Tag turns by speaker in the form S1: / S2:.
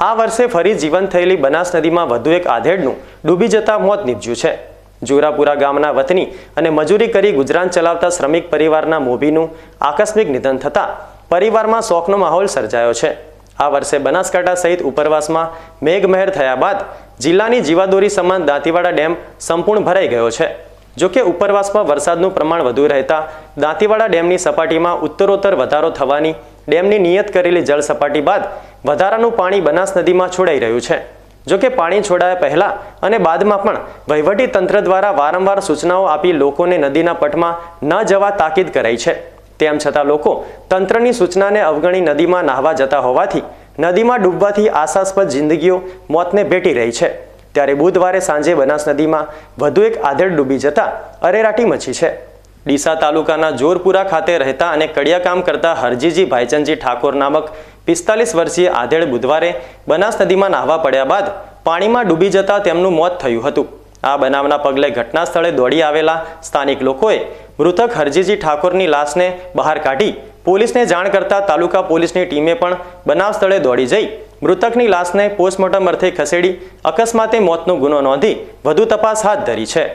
S1: આ વર્ષે ફરી જીવંત થયેલી બનાસ નદીમાં વધુ એક આધેડનું ડૂબી જતા મોત નીપજ્યું છે. જોરાપુરા ગામના વતની અને મજૂરી કરી ગુજરાન ચલાવતા શ્રમિક પરિવારના મોભીનું આકસ્મિક નિધન થતાં પરિવારમાં શોકનો માહોલ સર્જાયો છે. આ વર્ષે બનાસકાંઠા સહિત ઉપરવાસમાં મેઘમહેર થયા બાદ જિલ્લાની જીવાદોરી સમાન દાંતીવાડા ડેમ સંપૂર્ણ ભરાઈ ગયો છે. જોકે ઉપરવાસમાં વરસાદનું પ્રમાણ વધુ રહેતા દાંતીવાડા ડેમની સપાટીમાં ઉત્તરોત્તર વધારો થવાની ડેમની નિયત કરેલી જળ સપાટી બાદ વધારાનું પાણી બનાસ નદીમાં છોડાઈ રહ્યું છે. જોકે પાણી છોડાયા પહેલા અને બાદમાં પણ વહીવટી તંત્ર દ્વારા વારંવાર સૂચનાઓ આપી લોકોને નદીના પટમાં ન જવા તાકીદ કરાઈ છે. તેમ છતાં લોકો તંત્રની સૂચનાને અવગણી નદીમાં નાહવા જતા હોવાથી નદીમાં ડૂબવાથી આશાસ્પદ જિંદગીઓ મોતને ભેટી રહી છે. ત્યારે બુધવારે સાંજે બનાસ નદીમાં વધુ એક આધેડ ડૂબી જતા અરેરાટી મચી છે. ડીસા તાલુકાના જોરપુરા ખાતે રહેતા અને કડિયાકામ કરતા હરજીજી ભાઈચંદજી ઠાકોર નામક પિસ્તાલીસ વર્ષીય આધેડ બુધવારે બનાસ નદીમાં નાહવા પડ્યા બાદ પાણીમાં ડૂબી જતા તેમનું મોત થયું હતું. આ બનાવના પગલે ઘટના સ્થળે દોડી આવેલા સ્થાનિક લોકોએ મૃતક હરજીજી ઠાકોરની લાશને બહાર કાઢી પોલીસને જાણ કરતા તાલુકા પોલીસની ટીમે પણ બનાવ સ્થળે દોડી જઈ મૃતકની લાશને પોસ્ટમોર્ટમ અર્થે ખસેડી અકસ્માતે મોતનો ગુનો નોંધી વધુ તપાસ હાથ ધરી છે.